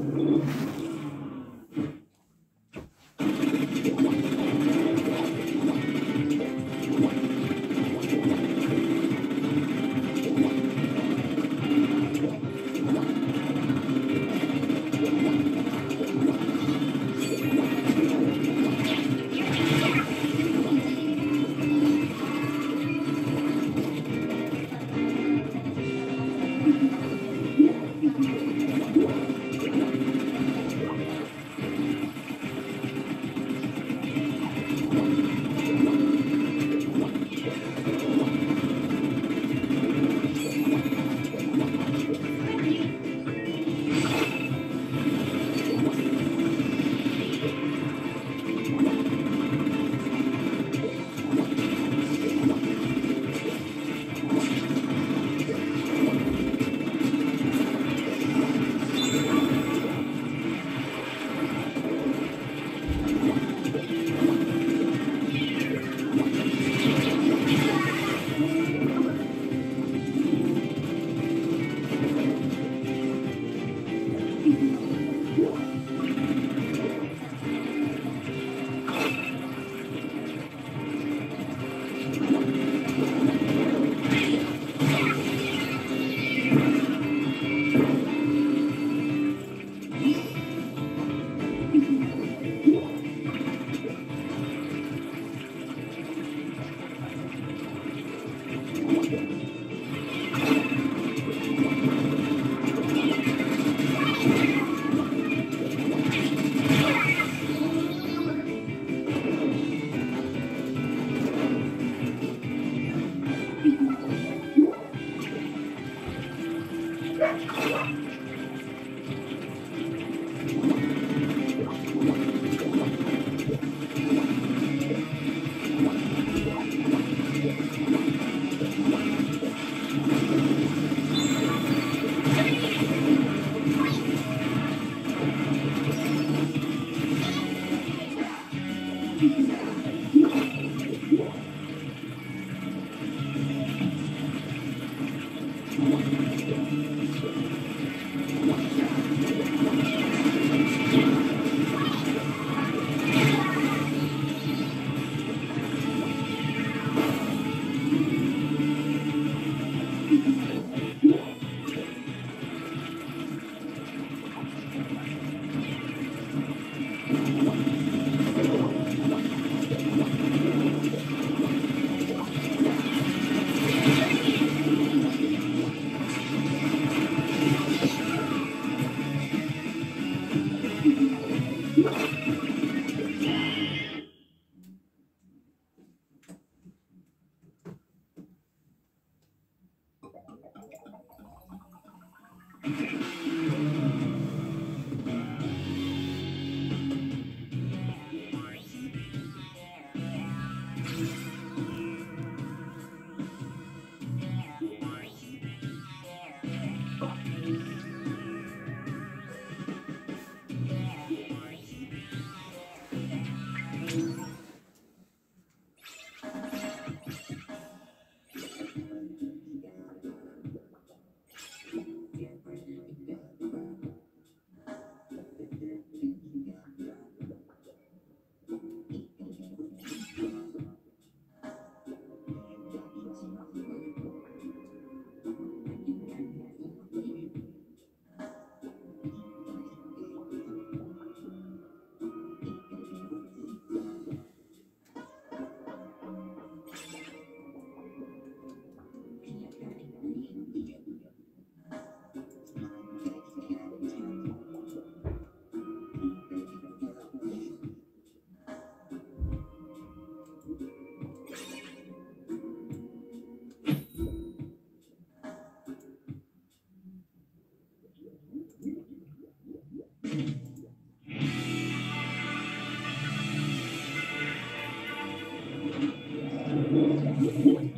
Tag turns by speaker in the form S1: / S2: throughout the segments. S1: Thank you. Thank you. Thank you.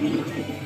S1: って。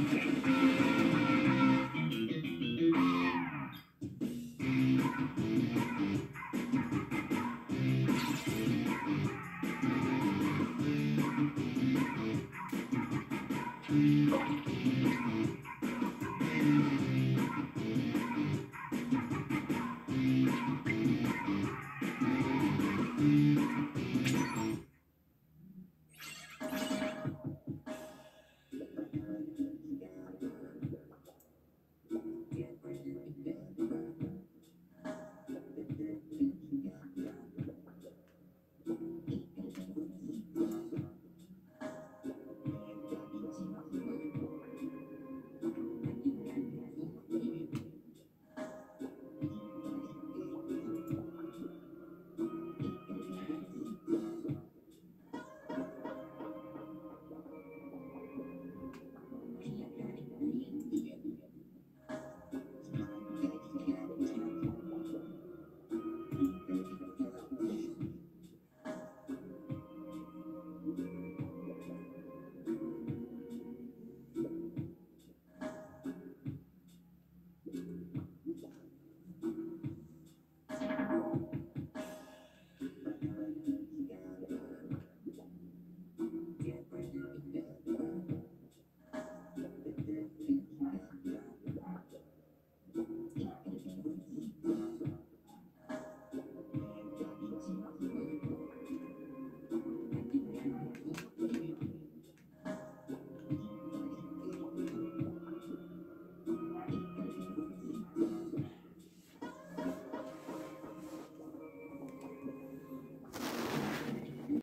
S1: Thank you.